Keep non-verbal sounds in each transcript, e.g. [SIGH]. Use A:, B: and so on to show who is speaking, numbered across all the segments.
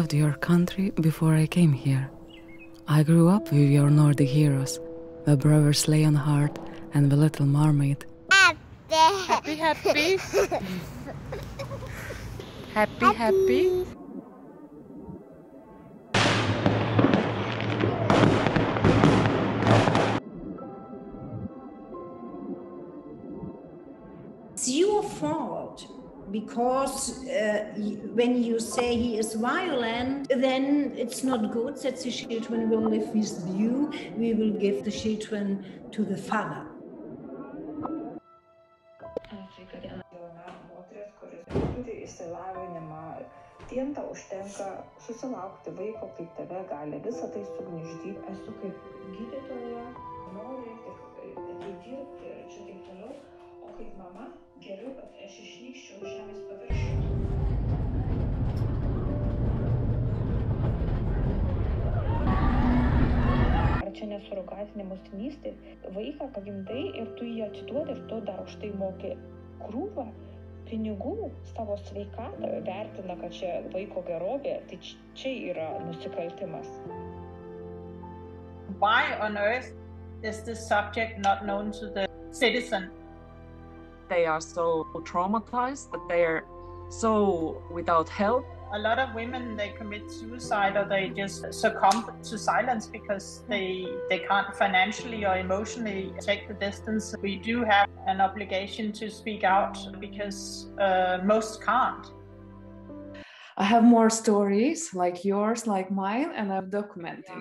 A: loved your country before I came here. I grew up with your Nordic heroes, the brothers Lionheart and the Little Mermaid.
B: Happy, happy. happy, [LAUGHS] happy.
C: It's your fault because uh, when you say he is violent, then it's not good that the children will live with you. We will give the children to the father.
D: užtenka susilaukti vaiko, kaip tave gali visą tai. Esu kaip gydytoja, geriau, kad aš išnykščiau iš žemės paviršiaus. Ar čia nesurogatinė motinystė? Vaiką pagimdai ir tu jį atiduodi ir tu dar už tai moki krūvą pinigų savo sveikatą, vertina, kad čia vaiko gerovė, tai čia yra nusikaltimas.
E: why on earth is this subject not known to the citizen?
F: They are so traumatized that they are so without help.
E: A lot of women they commit suicide or they just succumb to silence because they they can't financially or emotionally take the distance. We do have an obligation to speak out because uh, most can't.
G: I have more stories like yours, like mine, and I'm documenting.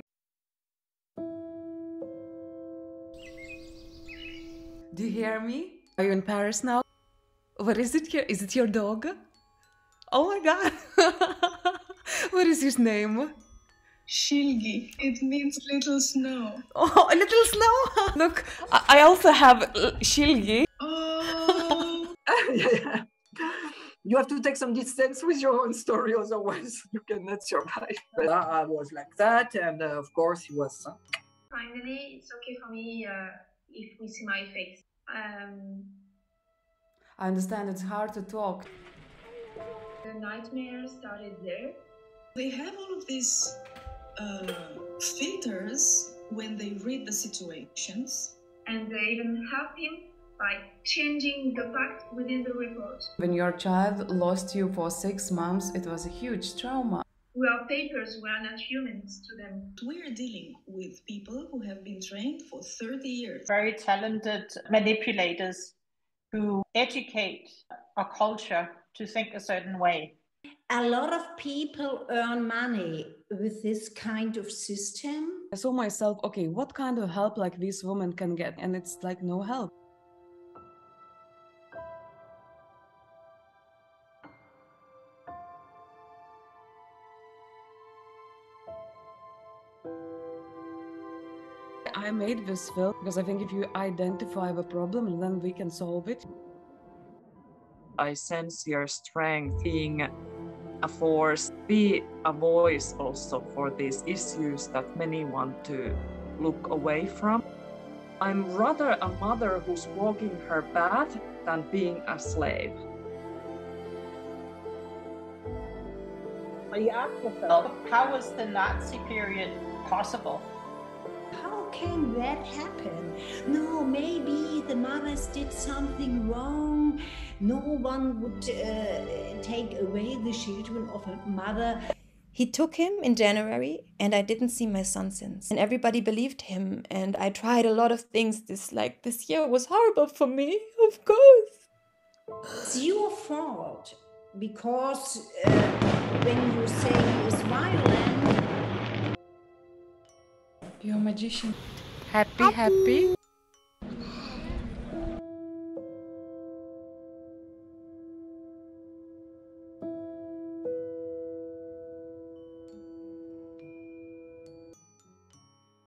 A: Do you hear me? Are you in Paris now? What is it here? Is it your dog? Oh my god! [LAUGHS] what is his name?
H: Shilgi. It means little snow.
A: Oh, a little snow! [LAUGHS] Look, I I also have Shilgi.
H: Oh.
I: yeah. [LAUGHS] You have to take some distance with your own story, otherwise you cannot survive. But I I was like that, and uh, of course he was. uh,
J: Finally, it's okay for me uh, if we see my face. Um,
G: I understand it's hard to talk.
J: the nightmare started there.
H: They have all of these uh, filters when they read the situations.
J: And they even help him by changing the facts within the report.
G: When your child lost you for six months, it was a huge trauma.
J: We are papers, we are not humans to them.
H: We are dealing with people who have been trained for 30 years.
E: Very talented manipulators who educate a culture to think a certain way.
C: A lot of people earn money with this kind of system.
G: I saw myself, okay, what kind of help like this woman can get? And it's like no help. I made this film because I think if you identify the problem, then we can solve it.
F: I sense your strength being a force, be a voice also for these issues that many want to look away from. I'm rather a mother who's walking her path than being a slave.
E: You ask yourself, how was the Nazi period possible?
C: How can that happen? No, maybe the mothers did something wrong. No one would uh, take away the children of a mother.
K: He took him in January, and I didn't see my son since. And everybody believed him, and I tried a lot of things. This like this year was horrible for me, of course.
C: It's your fault because uh, when you say he is
G: You're a magician.
B: Happy, happy.